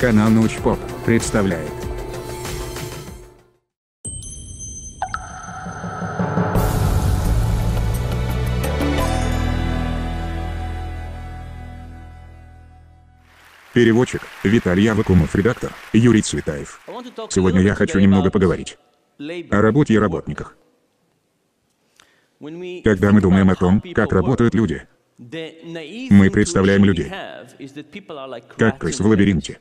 Канал Научпоп представляет. Переводчик Виталий Авакумов, редактор Юрий Цветаев. Сегодня я хочу немного поговорить о работе и работниках. Когда мы думаем о том, как работают люди, мы представляем людей как крыс в лабиринте.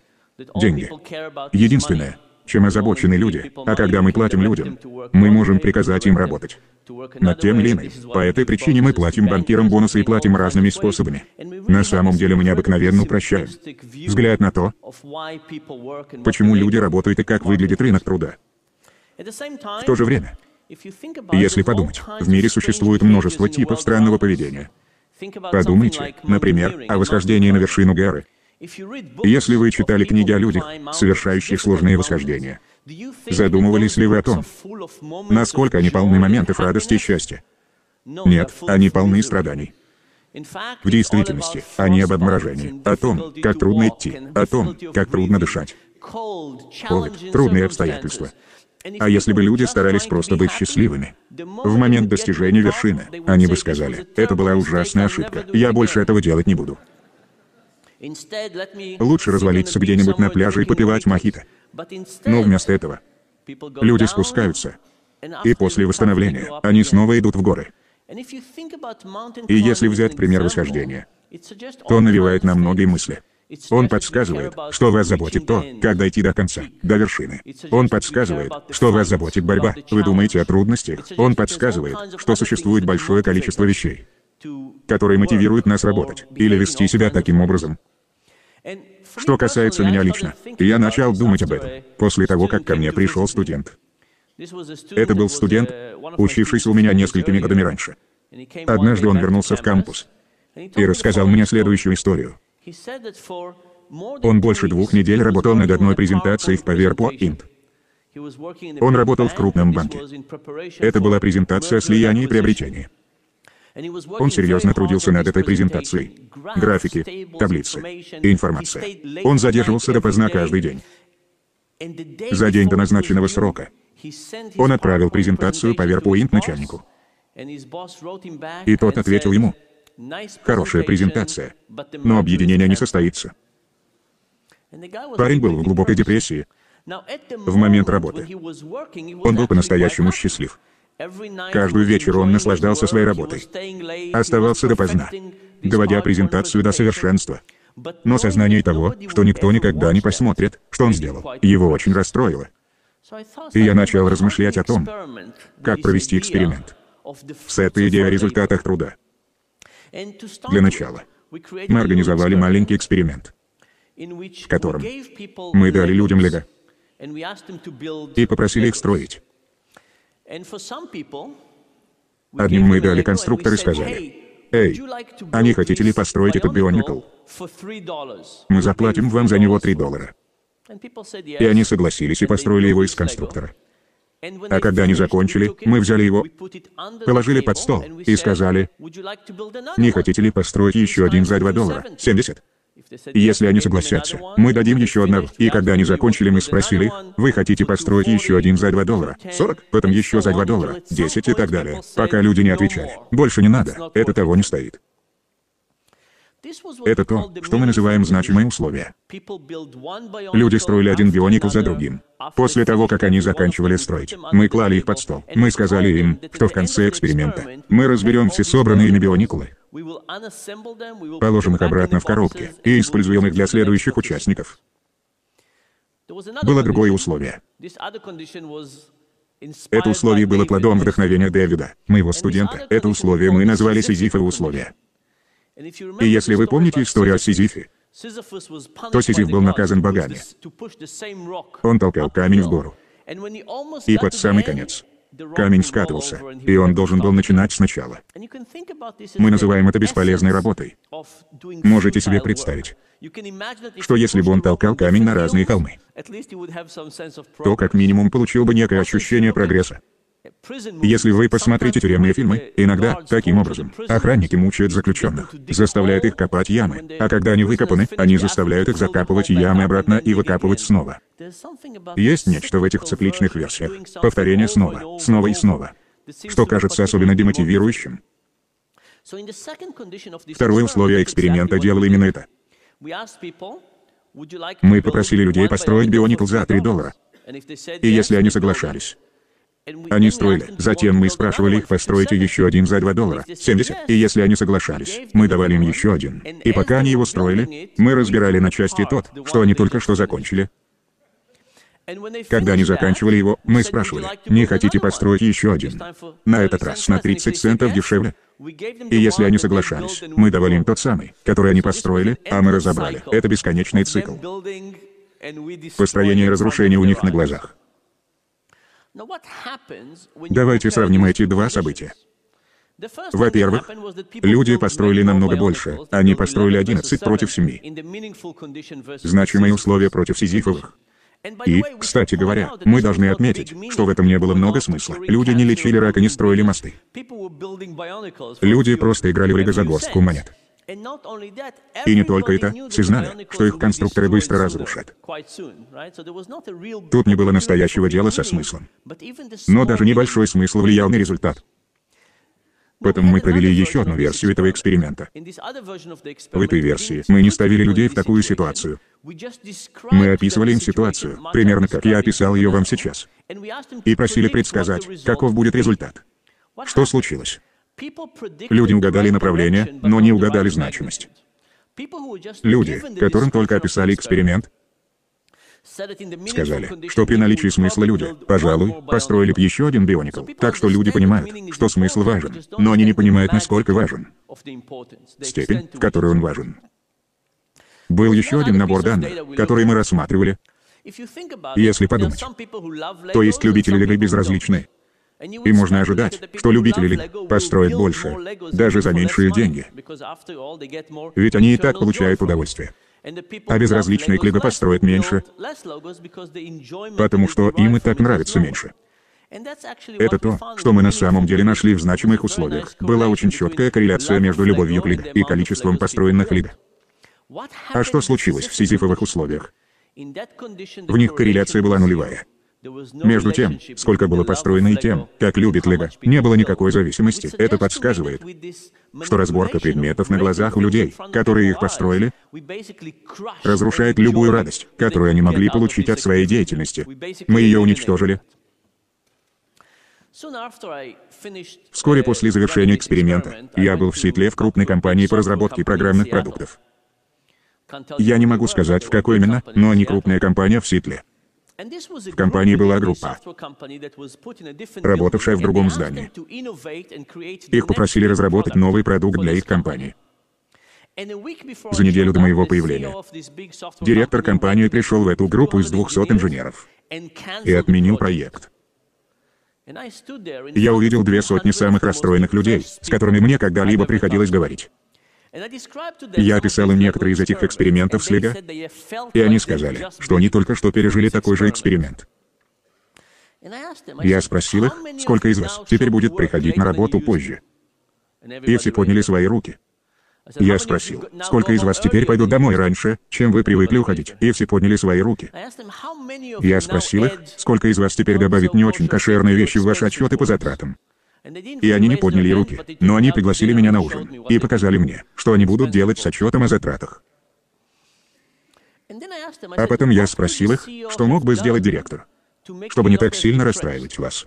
Деньги. Единственное, чем озабочены люди, а когда мы платим людям, мы можем приказать им работать. Над тем или иным. По этой причине мы платим банкирам бонусы и платим разными способами. На самом деле мы необыкновенно упрощаем. Взгляд на то, почему люди работают и как выглядит рынок труда. В то же время, если подумать, в мире существует множество типов странного поведения. Подумайте, например, о восхождении на вершину горы. Если вы читали книги о людях, совершающих сложные восхождения, задумывались ли вы о том, насколько они полны моментов радости и счастья? Нет, они полны страданий. В действительности, они об обморожении, о том, как трудно идти, о том, как трудно дышать. Холод, трудные обстоятельства. А если бы люди старались просто быть счастливыми? В момент достижения вершины, они бы сказали, это была ужасная ошибка, я больше этого делать не буду. Лучше развалиться где-нибудь на пляже и попивать мохито. Но вместо этого люди спускаются, и после восстановления они снова идут в горы. И если взять пример восхождения, то навевает нам многие мысли. Он подсказывает, что вас заботит то, как дойти до конца, до вершины. Он подсказывает, что вас заботит борьба. Вы думаете о трудностях. Он подсказывает, что существует большое количество вещей, которые мотивируют нас работать или вести себя таким образом. Что касается меня лично, я начал думать об этом после того, как ко мне пришел студент. Это был студент, учившийся у меня несколькими годами раньше. Однажды он вернулся в кампус и рассказал мне следующую историю. Он больше двух недель работал над одной презентацией в PowerPoint. Он работал в крупном банке. Это была презентация о слиянии и приобретении. Он серьезно трудился над этой презентацией. Графики, таблицы, информация. Он задерживался допоздна каждый день. За день до назначенного срока он отправил презентацию по PowerPoint начальнику. И тот ответил ему, Хорошая презентация, но объединение не состоится. Парень был в глубокой депрессии в момент работы. Он был по-настоящему счастлив. Каждую вечер он наслаждался своей работой. Оставался допоздна, доводя презентацию до совершенства. Но сознание того, что никто никогда не посмотрит, что он сделал, его очень расстроило. И я начал размышлять о том, как провести эксперимент. С этой идеей о результатах труда. Для начала, мы организовали маленький эксперимент, в котором мы дали людям лего и попросили их строить. Одним мы дали конструктор и сказали, «Эй, а не хотите ли построить этот бионикл? Мы заплатим вам за него 3 доллара». И они согласились и построили его из конструктора. А когда они закончили, мы взяли его, положили под стол и сказали, «Не хотите ли построить еще один за 2 доллара? 70?» Если они согласятся, мы дадим еще одного. И когда они закончили, мы спросили их, «Вы хотите построить еще один за 2 доллара? 40? Потом еще за 2 доллара? 10 и так далее?» Пока люди не отвечали. Больше не надо. Это того не стоит. Это то, что мы называем значимые условия. Люди строили один бионикл за другим. После того, как они заканчивали строить, мы клали их под стол. Мы сказали им, что в конце эксперимента мы разберем все собранные ими бионикулы, положим их обратно в коробки и используем их для следующих участников. Было другое условие. Это условие было плодом вдохновения Дэвида, моего студента. Это условие мы назвали Сизифовы условия. И если вы помните историю о Сизифе, то Сизиф был наказан богами. Он толкал камень в гору. И под самый конец камень скатывался, и он должен был начинать сначала. Мы называем это бесполезной работой. Можете себе представить, что если бы он толкал камень на разные холмы, то как минимум получил бы некое ощущение прогресса. Если вы посмотрите тюремные фильмы, иногда, таким образом, охранники мучают заключенных, заставляют их копать ямы, а когда они выкопаны, они заставляют их закапывать ямы обратно и выкапывать снова. Есть нечто в этих цикличных версиях. Повторение снова, снова и снова. Что кажется особенно демотивирующим. Второе условие эксперимента делало именно это. Мы попросили людей построить Бионикл за 3 доллара. И если они соглашались, они строили. Затем мы спрашивали их, построить еще один за 2 доллара, 70. И если они соглашались, мы давали им еще один. И пока они его строили, мы разбирали на части тот, что они только что закончили. Когда они заканчивали его, мы спрашивали, не хотите построить еще один? На этот раз на 30 центов дешевле. И если они соглашались, мы давали им тот самый, который они построили, а мы разобрали. Это бесконечный цикл. Построение и разрушение у них на глазах. Давайте сравним эти два события. Во-первых, люди построили намного больше. Они построили 11 против 7. Значимые условия против сизифовых. И, кстати говоря, мы должны отметить, что в этом не было много смысла. Люди не лечили рак и не строили мосты. Люди просто играли в ригозагорстку монет. И не только это, все знали, что их конструкторы быстро разрушат. Тут не было настоящего дела со смыслом. Но даже небольшой смысл влиял на результат. Поэтому мы провели еще одну версию этого эксперимента. В этой версии мы не ставили людей в такую ситуацию. Мы описывали им ситуацию, примерно как я описал ее вам сейчас. И просили предсказать, каков будет результат. Что случилось? Люди угадали направление, но не угадали значимость. Люди, которым только описали эксперимент, сказали, что при наличии смысла люди, пожалуй, построили бы еще один бионикл. Так что люди понимают, что смысл важен, но они не понимают, насколько важен. Степень, в которой он важен. Был еще один набор данных, который мы рассматривали. Если подумать, то есть любители Лего безразличны. И можно ожидать, что любители Лего построят больше, даже за меньшие деньги. Ведь они и так получают удовольствие. А безразличные к Лего построят меньше, потому что им и так нравится меньше. Это то, что мы на самом деле нашли в значимых условиях. Была очень четкая корреляция между любовью к Лего и количеством построенных Лего. А что случилось в сизифовых условиях? В них корреляция была нулевая. Между тем, сколько было построено и тем, как любит Лего, не было никакой зависимости. Это подсказывает, что разборка предметов на глазах у людей, которые их построили, разрушает любую радость, которую они могли получить от своей деятельности. Мы ее уничтожили. Вскоре после завершения эксперимента я был в Ситле в крупной компании по разработке программных продуктов. Я не могу сказать, в какой именно, но не крупная компания в Ситле. В компании была группа, работавшая в другом здании. Их попросили разработать новый продукт для их компании. За неделю до моего появления директор компании пришел в эту группу из 200 инженеров и отменил проект. Я увидел две сотни самых расстроенных людей, с которыми мне когда-либо приходилось говорить. Я описал им некоторые из этих экспериментов с Лего, и они сказали, что они только что пережили такой же эксперимент. Я спросил их, сколько из вас теперь будет приходить на работу позже. И все подняли свои руки. Я спросил, сколько из вас теперь пойдут домой раньше, чем вы привыкли уходить, и все подняли свои руки. Я спросил их, сколько из вас теперь добавит не очень кошерные вещи в ваши отчеты по затратам. И они не подняли руки, но они пригласили меня на ужин и показали мне, что они будут делать с отчетом о затратах. А потом я спросил их, что мог бы сделать директор, чтобы не так сильно расстраивать вас.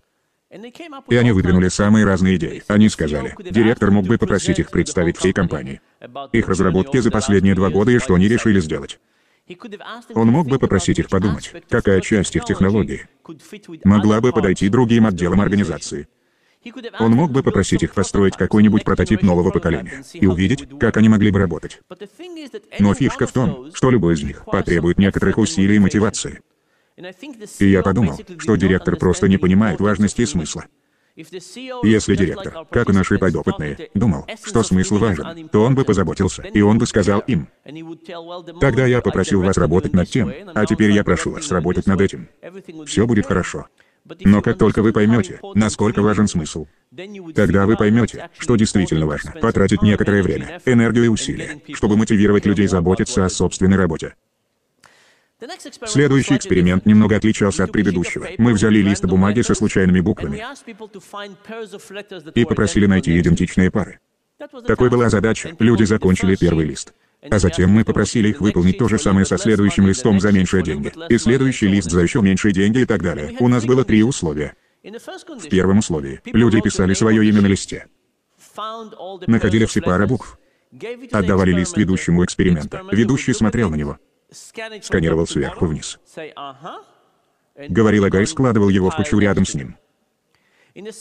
И они выдвинули самые разные идеи. Они сказали, директор мог бы попросить их представить всей компании, их разработки за последние два года и что они решили сделать. Он мог бы попросить их подумать, какая часть их технологии могла бы подойти другим отделам организации. Он мог бы попросить их построить какой-нибудь прототип нового поколения и увидеть, как они могли бы работать. Но фишка в том, что любой из них потребует некоторых усилий и мотивации. И я подумал, что директор просто не понимает важности и смысла. Если директор, как и наши подопытные, думал, что смысл важен, то он бы позаботился, и он бы сказал им, «Тогда я попросил вас работать над тем, а теперь я прошу вас работать над этим. Все будет хорошо». Но как только вы поймете, насколько важен смысл, тогда вы поймете, что действительно важно — потратить некоторое время, энергию и усилия, чтобы мотивировать людей заботиться о собственной работе. Следующий эксперимент немного отличался от предыдущего. Мы взяли лист бумаги со случайными буквами и попросили найти идентичные пары. Такой была задача. Люди закончили первый лист. А затем мы попросили их выполнить то же самое со следующим листом за меньшие деньги. И следующий лист за еще меньшие деньги и так далее. У нас было три условия. В первом условии люди писали свое имя на листе. Находили все пары букв. Отдавали лист ведущему эксперимента. Ведущий смотрел на него. Сканировал сверху вниз. Говорил ага и складывал его в кучу рядом с ним.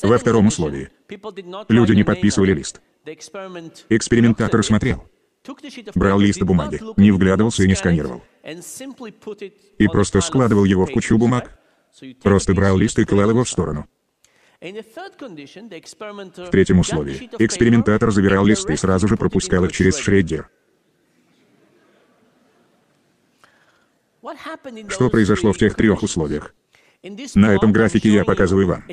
Во втором условии люди не подписывали лист. Экспериментатор смотрел брал лист бумаги, не вглядывался и не сканировал. И просто складывал его в кучу бумаг. Просто брал лист и клал его в сторону. В третьем условии экспериментатор забирал листы и сразу же пропускал их через шреддер. Что произошло в тех трех условиях? На этом графике я показываю вам,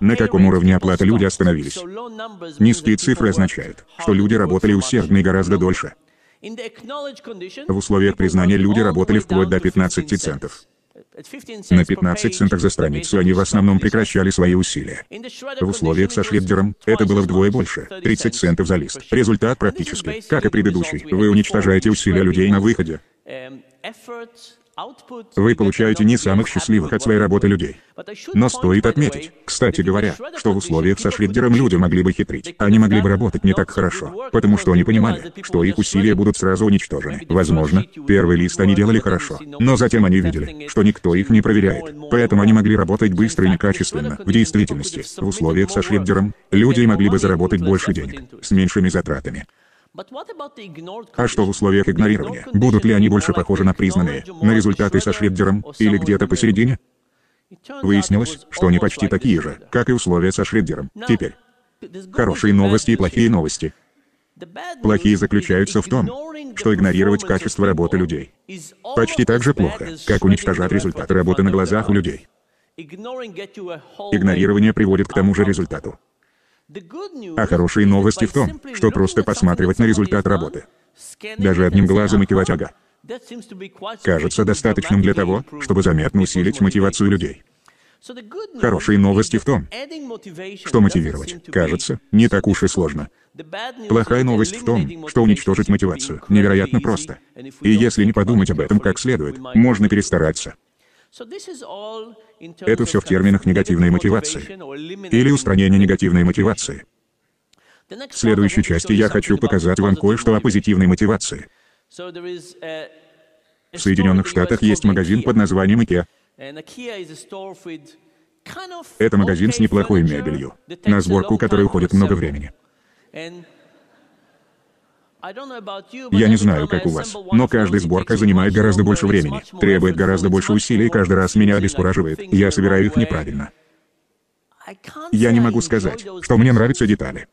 на каком уровне оплаты люди остановились. Низкие цифры означают, что люди работали усердно и гораздо дольше. В условиях признания люди работали вплоть до 15 центов. На 15 центов за страницу они в основном прекращали свои усилия. В условиях со шреддером это было вдвое больше — 30 центов за лист. Результат практически, как и предыдущий. Вы уничтожаете усилия людей на выходе. Вы получаете не самых счастливых от своей работы людей. Но стоит отметить, кстати говоря, что в условиях со Шреддером люди могли бы хитрить. Они могли бы работать не так хорошо, потому что они понимали, что их усилия будут сразу уничтожены. Возможно, первый лист они делали хорошо, но затем они видели, что никто их не проверяет. Поэтому они могли работать быстро и некачественно. В действительности, в условиях со Шреддером, люди могли бы заработать больше денег, с меньшими затратами. А что в условиях игнорирования? Будут ли они больше похожи на признанные, на результаты со Шреддером, или где-то посередине? Выяснилось, что они почти такие же, как и условия со Шреддером. Теперь. Хорошие новости и плохие новости. Плохие заключаются в том, что игнорировать качество работы людей почти так же плохо, как уничтожать результаты работы на глазах у людей. Игнорирование приводит к тому же результату. А хорошие новости в том, что просто посматривать на результат работы, даже одним глазом и кивать «ага», кажется достаточным для того, чтобы заметно усилить мотивацию людей. Хорошие новости в том, что мотивировать, кажется, не так уж и сложно. Плохая новость в том, что уничтожить мотивацию невероятно просто. И если не подумать об этом как следует, можно перестараться. Это все в терминах негативной мотивации или устранения негативной мотивации. В следующей части я хочу показать вам кое-что о позитивной мотивации. В Соединенных Штатах есть магазин под названием IKEA. Это магазин с неплохой мебелью, на сборку которой уходит много времени. Я не знаю, как у вас, но каждая сборка занимает гораздо больше времени, требует гораздо больше усилий и каждый раз меня обескураживает. Я собираю их неправильно. Я не могу сказать, что мне нравятся детали.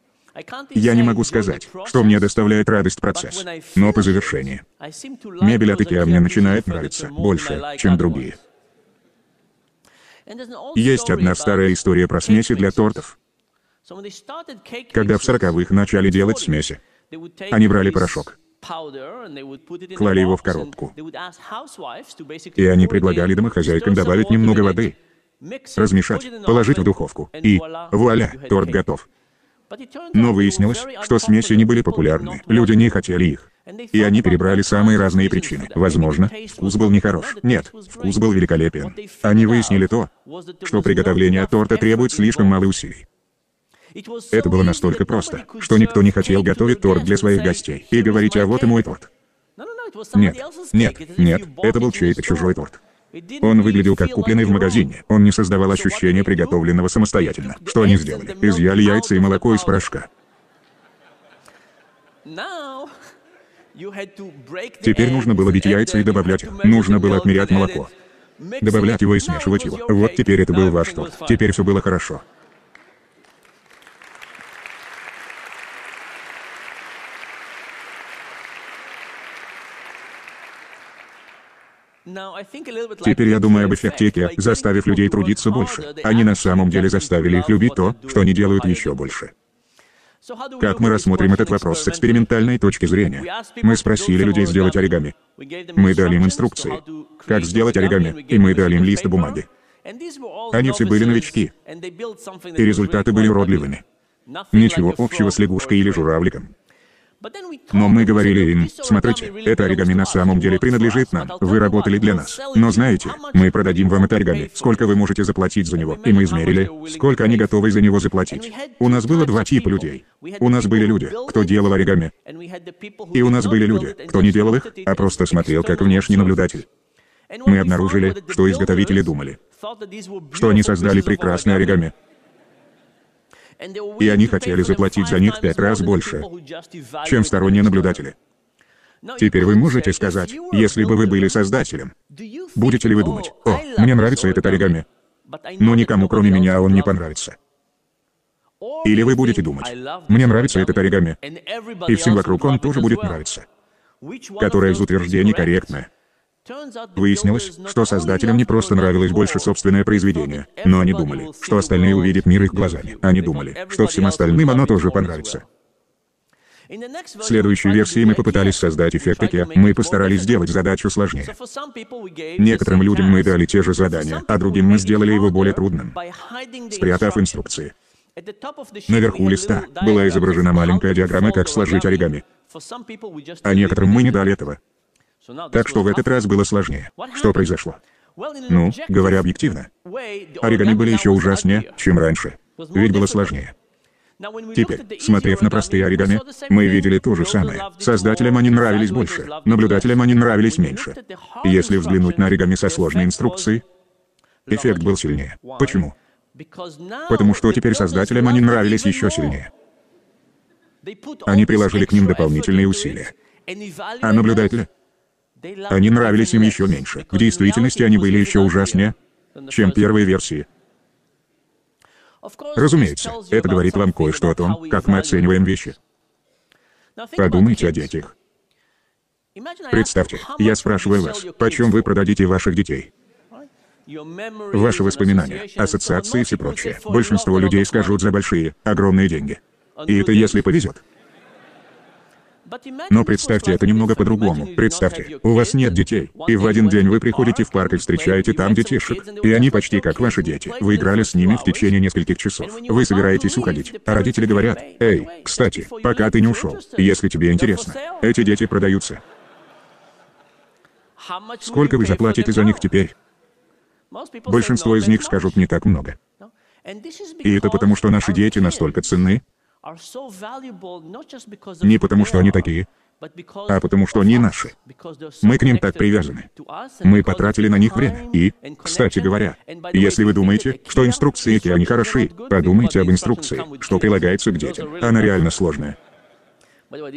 Я не могу сказать, что мне доставляет радость процесс. Но по завершении, мебель от IKEA мне начинает нравиться больше, чем другие. Есть одна старая история про смеси для тортов. Когда в сороковых начали делать смеси, они брали порошок, клали его в коробку, и они предлагали домохозяйкам добавить немного воды, размешать, положить в духовку, и вуаля, торт готов. Но выяснилось, что смеси не были популярны, люди не хотели их. И они перебрали самые разные причины. Возможно, вкус был нехорош. Нет, вкус был великолепен. Они выяснили то, что приготовление торта требует слишком мало усилий. Это было настолько просто, что никто не хотел готовить торт для своих гостей и говорить, а вот и мой торт. Нет, нет, нет, это был чей-то чужой торт. Он выглядел как купленный в магазине. Он не создавал ощущения приготовленного самостоятельно. Что они сделали? Изъяли яйца и молоко из порошка. Теперь нужно было бить яйца и добавлять их. Нужно было отмерять молоко. Добавлять его и смешивать его. Вот теперь это был ваш торт. Теперь все было хорошо. Теперь я думаю об эффекте Ке, заставив людей трудиться больше. Они на самом деле заставили их любить то, что они делают еще больше. Как мы рассмотрим этот вопрос с экспериментальной точки зрения? Мы спросили людей сделать оригами. Мы дали им инструкции, как сделать оригами, и мы дали им лист бумаги. Они все были новички, и результаты были уродливыми. Ничего общего с лягушкой или журавликом. Но мы говорили им, смотрите, это оригами на самом деле принадлежит нам, вы работали для нас. Но знаете, мы продадим вам это оригами, сколько вы можете заплатить за него. И мы измерили, сколько они готовы за него заплатить. У нас было два типа людей. У нас были люди, кто делал оригами. И у нас были люди, кто не делал их, а просто смотрел как внешний наблюдатель. Мы обнаружили, что изготовители думали, что они создали прекрасное оригами, и они хотели заплатить за них пять раз больше, чем сторонние наблюдатели. Теперь вы можете сказать, если бы вы были создателем, будете ли вы думать, «О, мне нравится этот оригами, но никому кроме меня он не понравится». Или вы будете думать, «Мне нравится этот оригами, и всем вокруг он тоже будет нравиться». Которое из утверждений корректное? Выяснилось, что создателям не просто нравилось больше собственное произведение, но они думали, что остальные увидят мир их глазами. Они думали, что всем остальным оно тоже понравится. В следующей версии мы попытались создать эффект Икеа. Мы постарались сделать задачу сложнее. Некоторым людям мы дали те же задания, а другим мы сделали его более трудным, спрятав инструкции. Наверху листа была изображена маленькая диаграмма, как сложить оригами. А некоторым мы не дали этого. Так что в этот раз было сложнее. Что произошло? Ну, говоря объективно, оригами были еще ужаснее, чем раньше. Ведь было сложнее. Теперь, смотрев на простые оригами, мы видели то же самое. Создателям они нравились больше, наблюдателям они нравились меньше. Если взглянуть на оригами со сложной инструкцией, эффект был сильнее. Почему? Потому что теперь создателям они нравились еще сильнее. Они приложили к ним дополнительные усилия. А наблюдатели? Они нравились им еще меньше. В действительности они были еще ужаснее, чем первые версии. Разумеется, это говорит вам кое-что о том, как мы оцениваем вещи. Подумайте о детях. Представьте, я спрашиваю вас, почем вы продадите ваших детей? Ваши воспоминания, ассоциации и все прочее. Большинство людей скажут за большие, огромные деньги. И это если повезет. Но представьте это немного по-другому. Представьте, у вас нет детей, и в один день вы приходите в парк и встречаете там детишек, и они почти как ваши дети. Вы играли с ними в течение нескольких часов. Вы собираетесь уходить, а родители говорят, «Эй, кстати, пока ты не ушел, если тебе интересно, эти дети продаются. Сколько вы заплатите за них теперь?» Большинство из них скажут не так много. И это потому, что наши дети настолько ценны, не потому, что они такие, а потому что они наши. Мы к ним так привязаны. Мы потратили на них время. И, кстати говоря, если вы думаете, что инструкции они хороши, подумайте об инструкции, что прилагается к детям. Она реально сложная.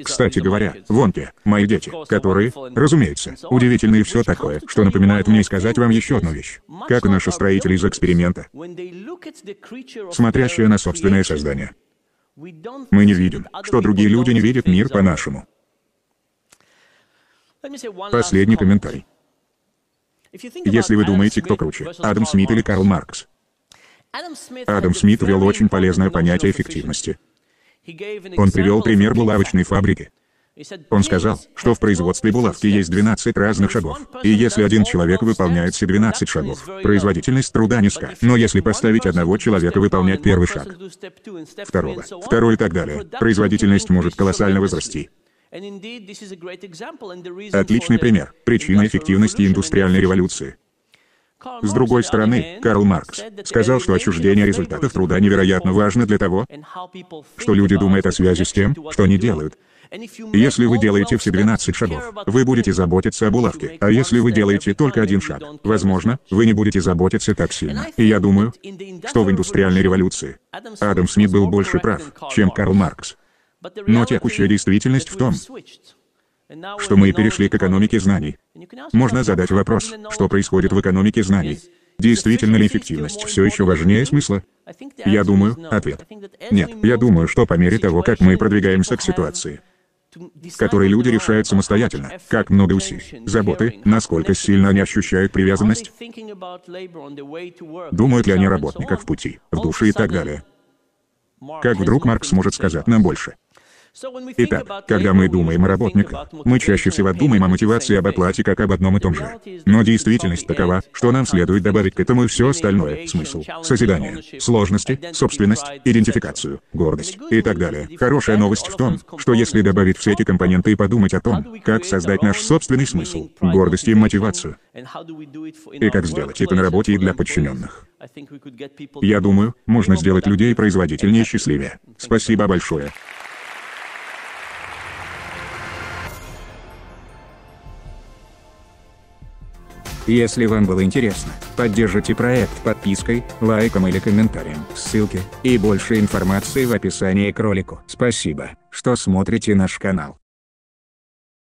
Кстати говоря, вон те, мои дети, которые, разумеется, удивительные и все такое, что напоминает мне сказать вам еще одну вещь. Как наши строители из эксперимента, смотрящие на собственное создание. Мы не видим, что другие люди не видят мир по-нашему. Последний комментарий. Если вы думаете, кто круче, Адам Смит или Карл Маркс, Адам Смит ввел очень полезное понятие эффективности. Он привел пример булавочной фабрики. Он сказал, что в производстве булавки есть 12 разных шагов. И если один человек выполняет все 12 шагов, производительность труда низка. Но если поставить одного человека выполнять первый шаг, второго, второй и так далее, производительность может колоссально возрасти. Отличный пример. Причина эффективности индустриальной революции. С другой стороны, Карл Маркс сказал, что отчуждение результатов труда невероятно важно для того, что люди думают о связи с тем, что они делают. Если вы делаете все 12 шагов, вы будете заботиться об улавке. А если вы делаете только один шаг, возможно, вы не будете заботиться так сильно. И я думаю, что в индустриальной революции Адам Смит был больше прав, чем Карл Маркс. Но текущая действительность в том, что мы перешли к экономике знаний. Можно задать вопрос, что происходит в экономике знаний. Действительно ли эффективность все еще важнее смысла? Я думаю, ответ. Нет, я думаю, что по мере того, как мы продвигаемся к ситуации, которые люди решают самостоятельно, как много усилий, заботы, насколько сильно они ощущают привязанность, думают ли они о работниках в пути, в душе и так далее. Как вдруг Маркс может сказать нам больше? Итак, когда мы думаем о работниках, мы чаще всего думаем о мотивации об оплате как об одном и том же. Но действительность такова, что нам следует добавить к этому все остальное – смысл, созидание, сложности, собственность, идентификацию, гордость и так далее. Хорошая новость в том, что если добавить все эти компоненты и подумать о том, как создать наш собственный смысл, гордость и мотивацию, и как сделать это на работе и для подчиненных. Я думаю, можно сделать людей производительнее и счастливее. Спасибо большое. Если вам было интересно, поддержите проект подпиской, лайком или комментарием. Ссылки и больше информации в описании к ролику. Спасибо, что смотрите наш канал.